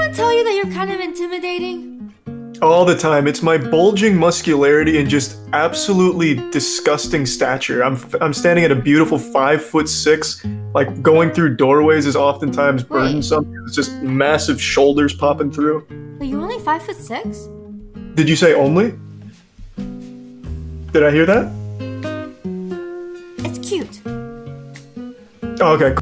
anyone tell you that you're kind of intimidating? All the time. It's my bulging muscularity and just absolutely disgusting stature. I'm I'm standing at a beautiful five foot six. Like going through doorways is oftentimes burdensome. It's just massive shoulders popping through. But you're only five foot six? Did you say only? Did I hear that? It's cute. Oh, okay.